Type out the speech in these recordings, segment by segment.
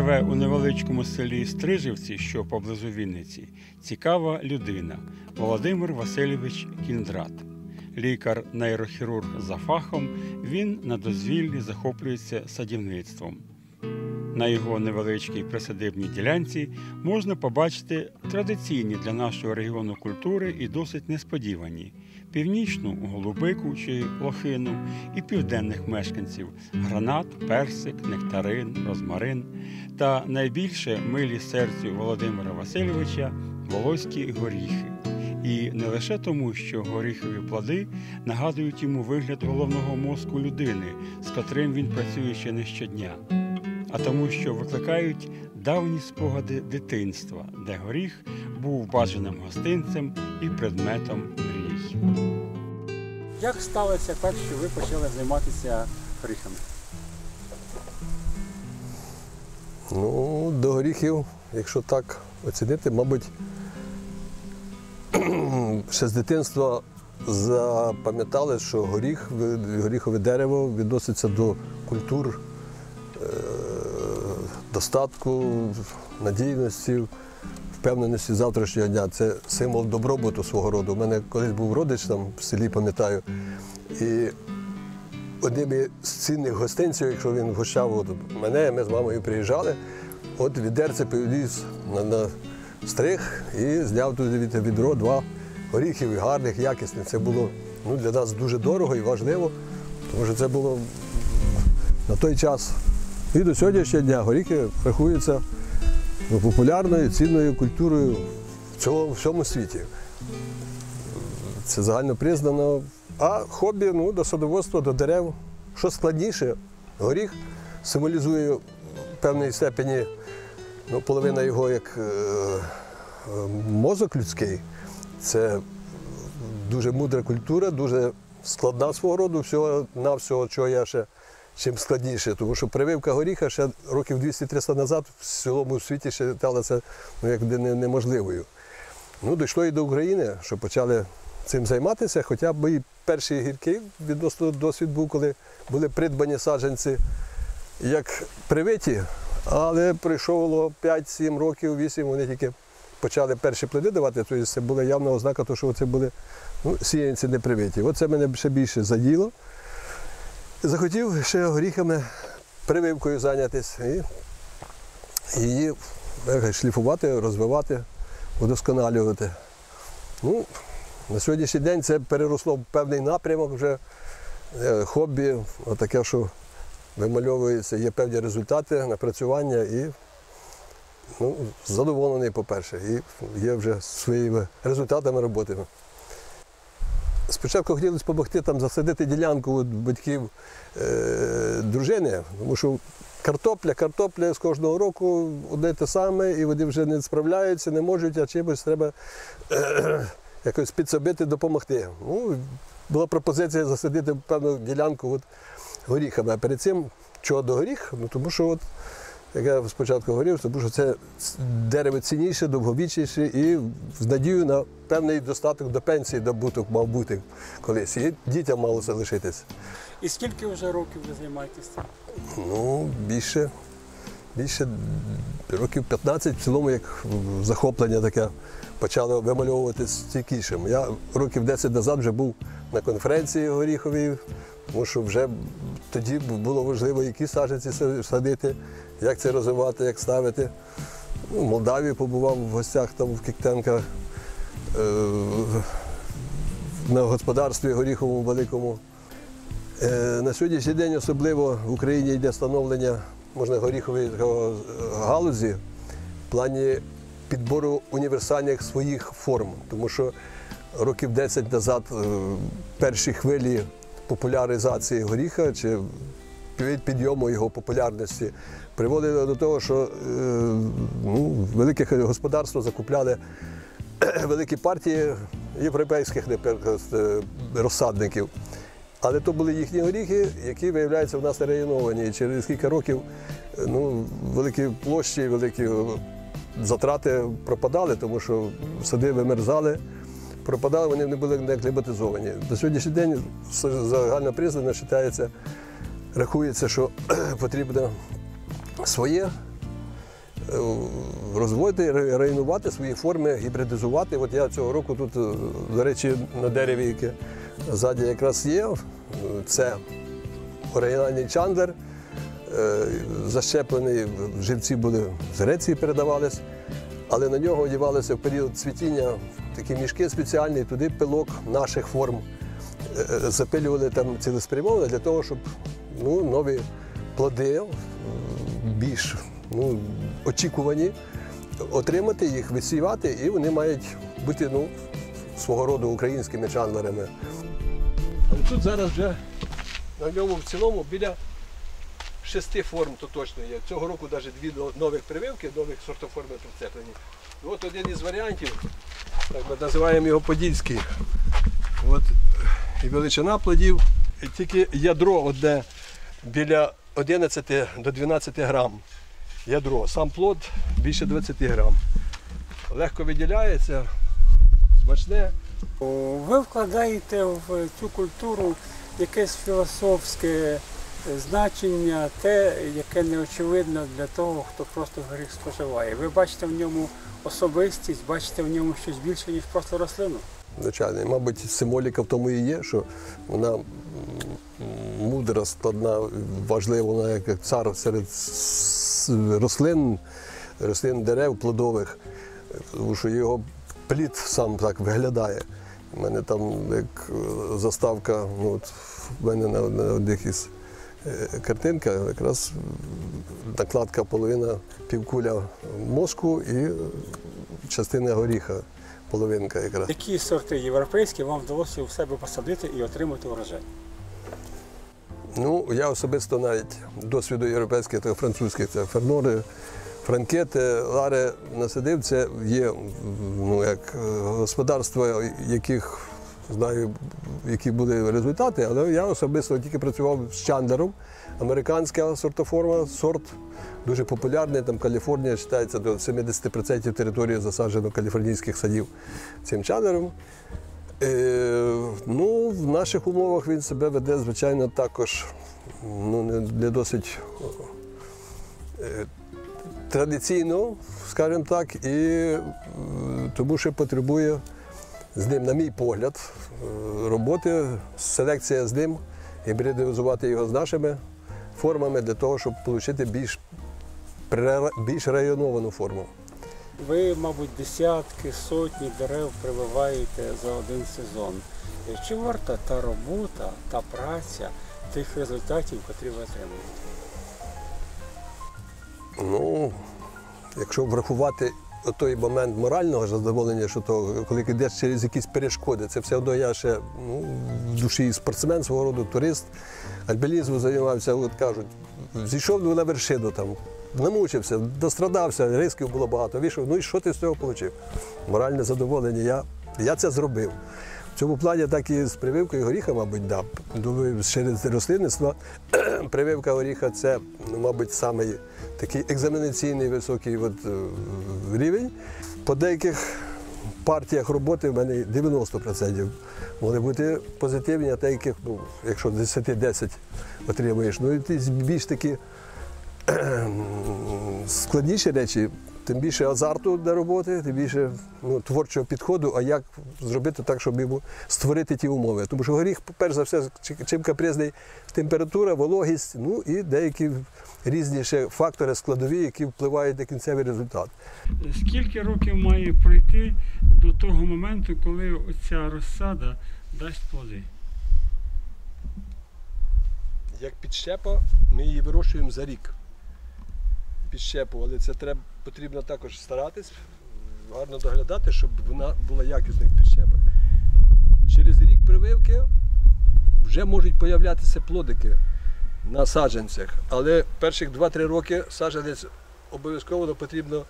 живе у невеличкому селі Стрижівці, що поблизу Вінниці, цікава людина Володимир Васильович Кіндрат. Лікар-нейрохірург за фахом, він на дозвіллі захоплюється садівництвом. На його невеличкій присадибній ділянці можна побачити традиційні для нашого регіону культури і досить несподівані північну голубику чи лохину і південних мешканців гранат, персик, нектарин, розмарин та найбільше милі серцю Володимира Васильовича волоські горіхи. І не лише тому, що горіхові плоди нагадують йому вигляд головного мозку людини, з котрим він працює ще не щодня, а тому, що викликають давні спогади дитинства, де горіх був бажаним гостинцем і предметом мрій. Як сталося так, що ви почали займатися горіхами? Ну, до горіхів, якщо так оцінити, мабуть, ще з дитинства запам'ятали, що горіх, горіхове дерево відноситься до культур достатку, надійності, впевненості завтрашнього дня. Це символ добробуту свого роду. У мене колись був родич там в селі, пам'ятаю. І одним із цінних гостинців, якщо він гощав от мене, ми з мамою приїжджали, от відерце повеліз на, на стриг і зняв туди від відро два горіхів, гарних, якісних. Це було ну, для нас дуже дорого і важливо, тому що це було на той час. І до сьогоднішнього дня горіхи рахуються популярною, цінною культурою в всьому світі. Це загально признано. А хобі ну, до садоводства, до дерев. Що складніше, горіх символізує в певній степені ну, половина його як е, мозок людський. Це дуже мудра культура, дуже складна свого роду, всього на всього, чого я ще чим складніше. Тому що прививка горіха ще років 200-300 назад в цілому світі ще вважалася ну, неможливою. Ну, дійшло і до України, що почали цим займатися, хоча б і перший гіркий відносно досвід був, коли були придбані саджанці як привиті, але пройшло 5-7 років, 8, вони тільки почали перші плоди давати, тобто це була явна ознака, що це були ну, сіянці не привиті. Оце мене ще більше заділо. Захотів ще горіхами прививкою зайнятися і її шліфувати, розвивати, удосконалювати. Ну, на сьогоднішній день це переросло в певний напрямок вже е, хобі, таке, що вимальовується, є певні результати, напрацювання і ну, задоволений, по-перше, і є вже своїми результатами роботи. Спочатку хотілося допомогти там засадити ділянку от батьків е, дружини, тому що картопля, картопля з кожного року одне те саме, і вони вже не справляються, не можуть, а чимось треба е, якось підсобити, допомогти. Ну, була пропозиція засадити певну ділянку от, горіхами. А перед цим чого до горіх? Ну, тому що от, як я спочатку говорив, тому що це дерево цінніше, довговічніше і з надією на певний достаток до пенсії добуток мав бути колись. І дітям мало залишитися. І скільки вже років ви займаєтесь цим? Ну, більше, більше років 15 в цілому, як захоплення таке почало вимальовувати стійкішим. Я років 10 назад вже був на конференції горіховій, тому що вже тоді було важливо, які саджанці садити, як це розвивати, як ставити. Ну, в Молдавії побував в гостях там в Кіктенка е, на господарстві горіховому великому. Е, На сьогоднішній день особливо в Україні йде становлення можна горіхової е, галузі в плані підбору універсальних своїх форм. Тому що років 10 назад е, перші хвилі популяризації горіха чи підйому його популярності приводили до того, що е, ну, велике господарство закупляли великі партії європейських наприклад, е, розсадників. Але то були їхні горіхи, які, виявляється, в нас не районовані. І через кілька років ну, великі площі, великі затрати пропадали, тому що сади вимерзали, пропадали, вони не були не кліматизовані. До сьогоднішній день загально признано вважається, рахується, що потрібно своє е, розводити, районувати свої форми, гібридизувати. От я цього року тут, е, до речі, на дереві, яке ззаді якраз є, це оригінальний чандер, защеплений, живці були з Греції передавались, але на нього одівалися в період цвітіння такі мішки спеціальні, туди пилок наших форм е, е, запилювали там цілеспрямовано для того, щоб ну, нові плоди більш ну, очікувані, отримати їх, висівати, і вони мають бути ну, свого роду українськими чандлерами. Тут зараз вже на ньому в цілому біля шести форм то точно є. Цього року навіть дві нових прививки, нових сортоформи прицеплені. От один із варіантів, так ми називаємо його Подільський. От і величина плодів, і тільки ядро одне біля 11 до 12 грам. Ядро. Сам плод більше 20 грам. Легко виділяється, смачне. Ви вкладаєте в цю культуру якесь філософське значення, те, яке неочевидно для того, хто просто горіх споживає. Ви бачите в ньому особистість, бачите в ньому щось більше, ніж просто рослину. Звичайно, мабуть, символіка в тому і є, що вона мудра, складна, важлива, вона як цар серед рослин, рослин дерев плодових, тому що його плід сам так виглядає. У мене там як е, заставка, ну, от в мене на, одних із картинка, якраз накладка половина півкуля мозку і частина горіха, половинка якраз. Які сорти європейські вам вдалося у себе посадити і отримати урожай? Ну, я особисто навіть досвіду європейських та французьких, це фернори, франкети, лари насадив. Це є ну, як е, господарства, яких знаю, які були результати, але я особисто тільки працював з чандером. Американська сортоформа, сорт дуже популярний. Там Каліфорнія вважається до 70% території засаджено каліфорнійських садів цим чандером. Е, ну, в наших умовах він себе веде, звичайно, також ну, не, не досить е, традиційно, скажімо так, і тому що потребує з ним, на мій погляд, е, роботи, селекція з ним, гібридизувати його з нашими формами для того, щоб отримати більш, більш районовану форму. Ви, мабуть, десятки, сотні дерев прививаєте за один сезон. Е, Чи варта та робота, та праця тих результатів, які ви отримуєте? Ну, якщо врахувати той момент морального задоволення, що то, коли йдеш через якісь перешкоди, це все одно я ще ну, в душі спортсмен свого роду, турист, альпінізмом займався, от кажуть, зійшов на вершину там. Намучився, дострадався, рисків було багато. Вийшов, ну і що ти з цього отримав? Моральне задоволення. Я, я це зробив. Цьому плані так і з прививкою горіха, мабуть, да. Думаю, через рослинництво прививка горіха це, ну, мабуть, самий такий екзаменаційний високий от, е, рівень. По деяких партіях роботи в мене 90% могли бути позитивні, а деяких, ну, якщо 10-10 отримуєш, ну і ти більш такі складніші речі, тим більше азарту для роботи, тим більше ну, творчого підходу, а як зробити так, щоб йому створити ті умови. Тому що горіх, перш за все, чим капризний температура, вологість, ну і деякі різні ще фактори складові, які впливають на кінцевий результат. Скільки років має пройти до того моменту, коли оця розсада дасть плоди? Як підщепа, ми її вирощуємо за рік. Підщепу, але це треба, потрібно також старатись, гарно доглядати, щоб вона була якісною підщепа. Через рік прививки вже можуть появлятися плодики на саджанцях, але перших 2-3 роки саджанець обов'язково потрібно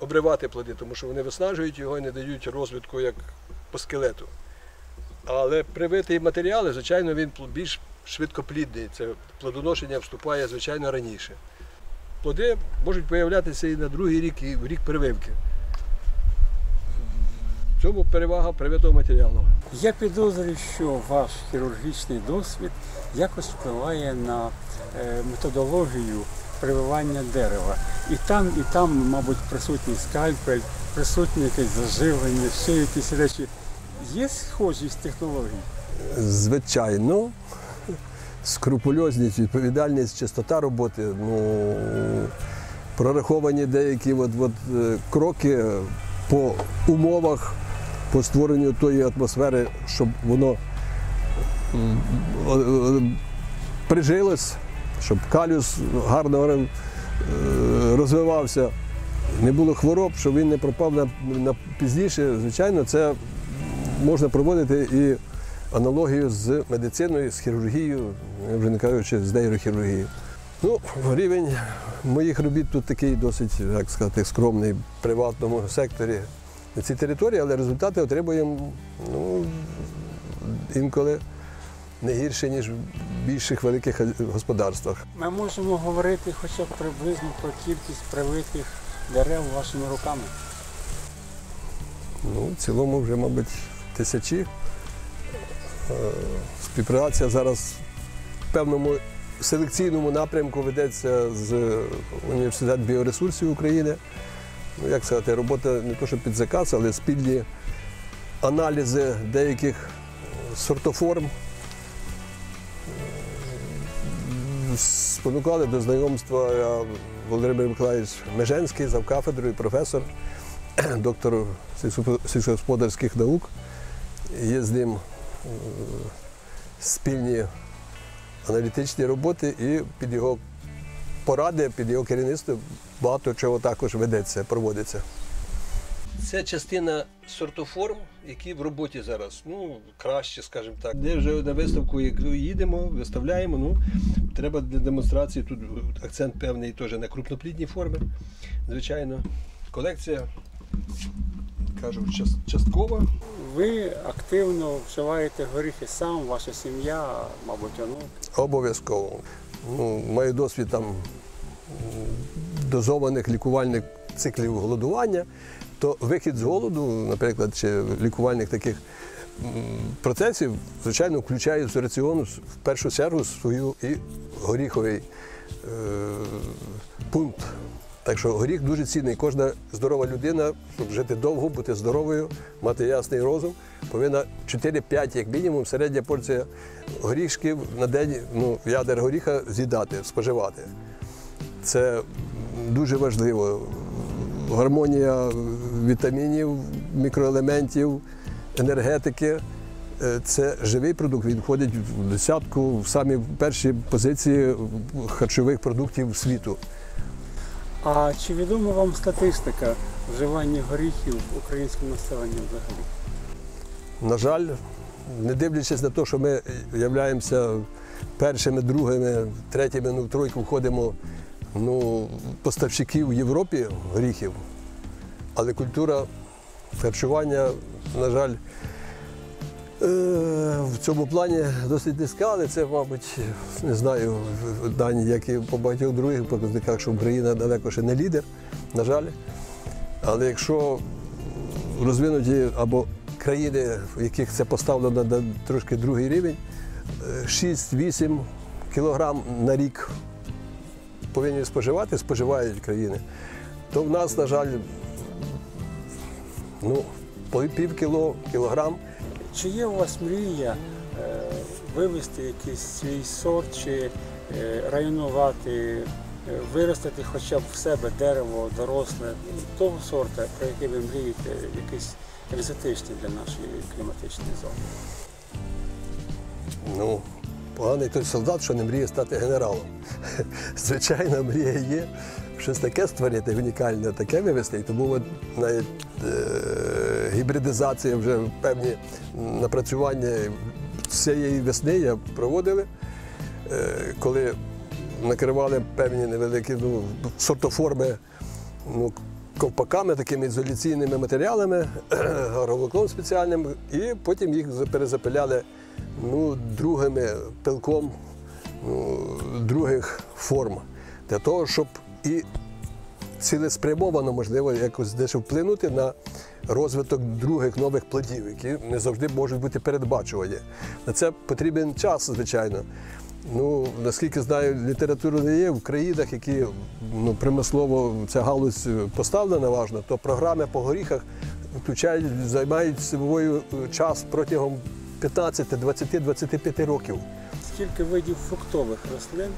обривати плоди, тому що вони виснажують його і не дають розвитку як по скелету. Але привитий матеріали, звичайно, він більш швидкоплідний. Це плодоношення вступає, звичайно, раніше. Плоди можуть появлятися і на другий рік, і в рік прививки. В цьому перевага привитого матеріалу. Я підозрюю, що ваш хірургічний досвід якось впливає на е, методологію прививання дерева. І там, і там, мабуть, присутній скальпель, присутнє якесь заживлення, ще якісь речі. Є схожість технологій? Звичайно, скрупульозність, відповідальність, чистота роботи, ну, прораховані деякі от, от, е, кроки по умовах, по створенню тої атмосфери, щоб воно прижилось, щоб калюс гарно е, розвивався, не було хвороб, щоб він не пропав на, на пізніше. Звичайно, це можна проводити і аналогію з медициною, з хірургією, вже не кажучи, з нейрохірургією. Ну, рівень моїх робіт тут такий досить, як сказати, скромний в приватному секторі на цій території, але результати отримуємо ну, інколи не гірше, ніж в більших великих господарствах. Ми можемо говорити хоча б приблизно про кількість привитих дерев вашими руками. Ну, в цілому вже, мабуть, тисячі. Е, Співпраця зараз в певному селекційному напрямку ведеться з університетом біоресурсів України. Ну, як сказати, робота не то, що під заказ, але спільні аналізи деяких сортоформ е, спонукали до знайомства Володимир Миколаївич Меженський, завкафедрою, професор доктор сільсько- сільськогосподарських наук. Є з ним спільні аналітичні роботи і під його поради, під його керівництво багато чого також ведеться, проводиться. Це частина сортоформ, які в роботі зараз. Ну, краще, скажімо так. Де вже на виставку, як їдемо, виставляємо. Ну, треба для демонстрації тут акцент певний теж на крупноплідні форми. Звичайно, колекція, кажу, час- часткова. Ви активно вживаєте горіхи сам, ваша сім'я, мабуть, онук. Обов'язково. Ну, маю досвід там дозованих лікувальних циклів голодування, то вихід з голоду, наприклад, чи лікувальних таких процесів, звичайно, включає в раціон в першу чергу свою і горіховий е, пункт. Так що горіх дуже цінний. Кожна здорова людина, щоб жити довго, бути здоровою, мати ясний розум, повинна 4-5, як мінімум, середня порція горішків на день, ну, ядер горіха з'їдати, споживати. Це дуже важливо. Гармонія вітамінів, мікроелементів, енергетики. Е, Це живий продукт, він входить в десятку в самі перші позиції харчових продуктів світу. А чи відома вам статистика вживання горіхів українським населенням взагалі? На жаль, не дивлячись на те, що ми являємося першими, другими, третіми, ну, в тройку входимо ну, поставщиків в Європі горіхів, але культура харчування, на жаль, в цьому плані досить низька, але це, мабуть, не знаю, дані, як і по багатьох других показниках, що Україна далеко ще не лідер, на жаль. Але якщо розвинуті або країни, в яких це поставлено на трошки другий рівень, е, 6-8 кілограм на рік повинні споживати, споживають країни, то в нас, на жаль, ну, пів кіло, кілограм. Чи є у вас мрія е, вивести якийсь свій сорт чи е, районувати, е, виростити хоча б в себе дерево доросле того сорту, про який ви мрієте, якийсь екзотичний для нашої кліматичної зони? Ну, поганий той солдат, що не мріє стати генералом. Звичайно, мрія є. Щось таке створити унікальне, таке вивести. Тому навіть гібридизація вже певні напрацювання цієї весни я проводили, е, коли накривали певні невеликі ну, сортоформи ну, ковпаками, такими ізоляційними матеріалами, агроволокном спеціальним, і потім їх перезапиляли ну, другими пилком ну, других форм. Для того, щоб і цілеспрямовано, можливо, якось дещо вплинути на розвиток других нових плодів, які не завжди можуть бути передбачувані. На це потрібен час, звичайно. Ну, наскільки знаю, літератури не є в країнах, які ну, примислово ця галузь поставлена важно, то програми по горіхах включають, займають собою час протягом 15, 20, 25 років. Скільки видів фруктових рослин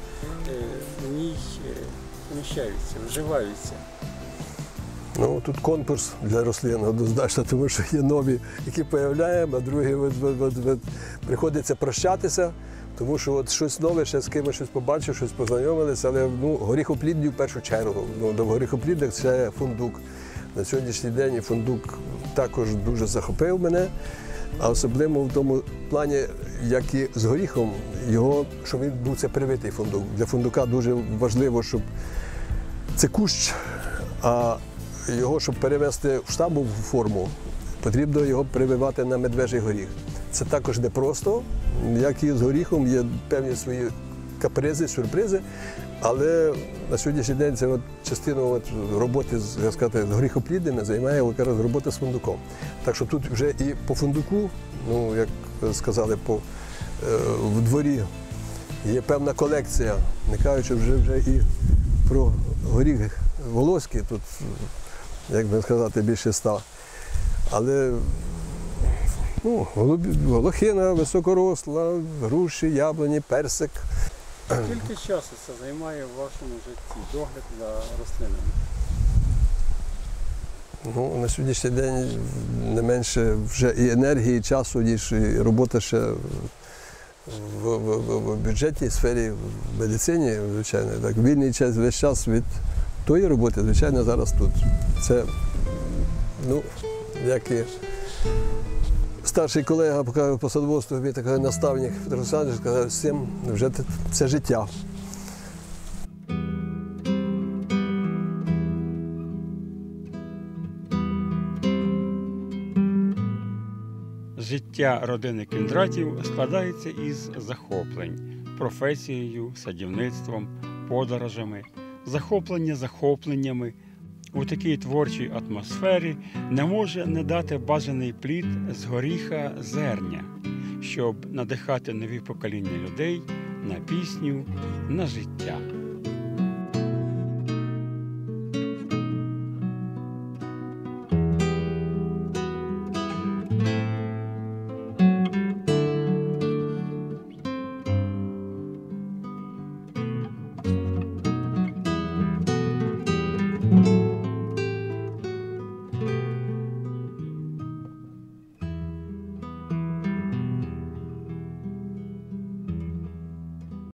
е, в ній е, поміщаються, вживаються? Ну, тут конкурс для рослин однозначно, тому що є нові, які появляємо, а другі от, от, от, приходиться прощатися, тому що от щось нове, ще з кимось щось побачив, щось познайомилися, але ну, горіхоплідні в першу чергу. Ну, до горіхоплідних це фундук. На сьогоднішній день фундук також дуже захопив мене, а особливо в тому плані, як і з горіхом, його, щоб він був це привитий фундук. Для фундука дуже важливо, щоб це кущ, а його, щоб перевести в штамбову форму, потрібно його прививати на медвежий горіх. Це також не просто, як і з горіхом, є певні свої капризи, сюрпризи. Але на сьогоднішній день це от частину от роботи з, як сказати, з горіхоплідними займає якраз робота з фундуком. Так що тут вже і по фундуку, ну як сказали, по, е, в дворі є певна колекція, не кажучи вже, вже і про горіх волоський, тут, як би сказати, більше ста. Але ну, волохина високоросла, груші, яблуні, персик. Скільки часу це займає в вашому житті догляд за рослинами? Ну, на сьогоднішній день не менше вже і енергії, і часу, ніж і робота ще в, в, в, в бюджетній сфері, в медицині, звичайно. Так, вільний час весь час від тої роботи, звичайно, зараз тут. Це, ну, як і старший колега по- садоводству, мій такий наставник Петро Олександрович, сказав, з вже це життя. Життя родини Кіндратів складається із захоплень професією, садівництвом, подорожами, захоплення захопленнями. У такій творчій атмосфері не може не дати бажаний плід з горіха зерня, щоб надихати нові покоління людей на пісню, на життя.